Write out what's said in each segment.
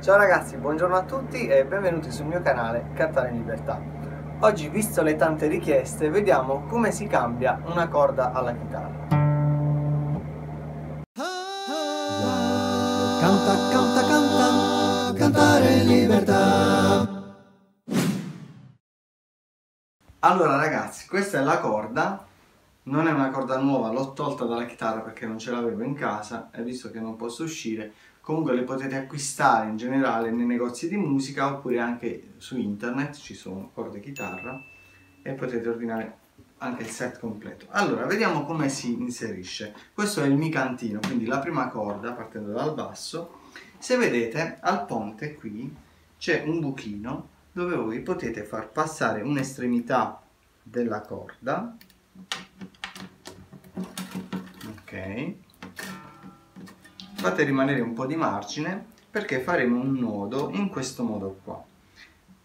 Ciao ragazzi, buongiorno a tutti e benvenuti sul mio canale Cantare in Libertà. Oggi, visto le tante richieste, vediamo come si cambia una corda alla chitarra. Canta, canta, canta, cantare in libertà. Allora ragazzi, questa è la corda, non è una corda nuova, l'ho tolta dalla chitarra perché non ce l'avevo in casa e visto che non posso uscire, comunque le potete acquistare in generale nei negozi di musica oppure anche su internet, ci sono corde chitarra e potete ordinare anche il set completo. Allora, vediamo come si inserisce. Questo è il micantino, quindi la prima corda partendo dal basso. Se vedete, al ponte qui c'è un buchino dove voi potete far passare un'estremità della corda ok fate rimanere un po' di margine perché faremo un nodo in questo modo qua.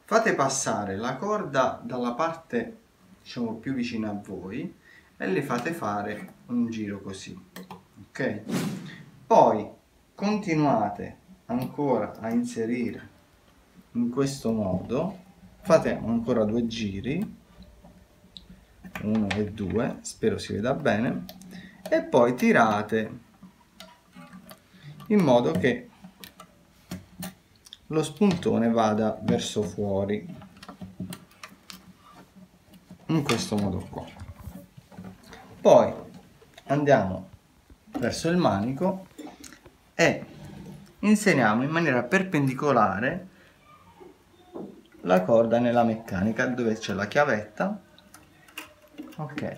Fate passare la corda dalla parte diciamo più vicina a voi e le fate fare un giro così ok? Poi continuate ancora a inserire in questo modo fate ancora due giri uno e due spero si veda bene e poi tirate in modo che lo spuntone vada verso fuori. In questo modo qua. Poi andiamo verso il manico e inseriamo in maniera perpendicolare la corda nella meccanica dove c'è la chiavetta. Ok.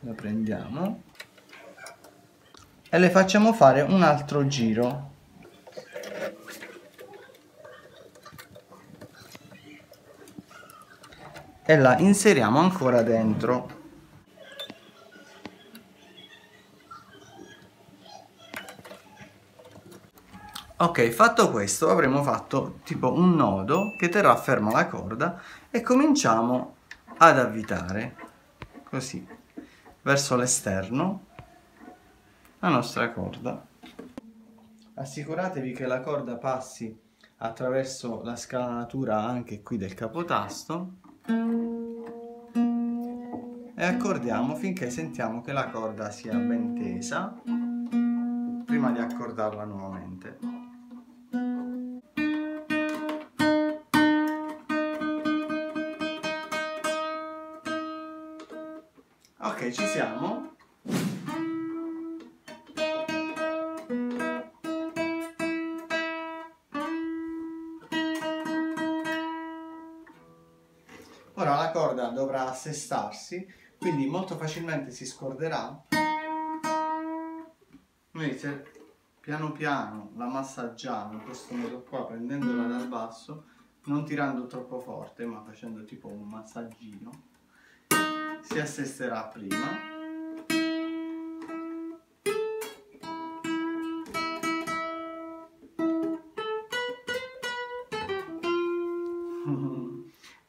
La prendiamo e le facciamo fare un altro giro. E la inseriamo ancora dentro. Ok, fatto questo avremo fatto tipo un nodo che terrà ferma la corda e cominciamo ad avvitare così verso l'esterno la nostra corda. Assicuratevi che la corda passi attraverso la scalanatura anche qui del capotasto e accordiamo finché sentiamo che la corda sia ben tesa prima di accordarla nuovamente. Ok, ci siamo. Ora la corda dovrà assestarsi, quindi molto facilmente si scorderà. Se piano piano la massaggiamo in questo modo qua, prendendola dal basso, non tirando troppo forte, ma facendo tipo un massaggino si assesterà prima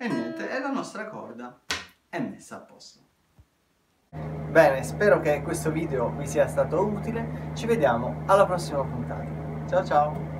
e niente, e la nostra corda è messa a posto. Bene, spero che questo video vi sia stato utile, ci vediamo alla prossima puntata. Ciao ciao!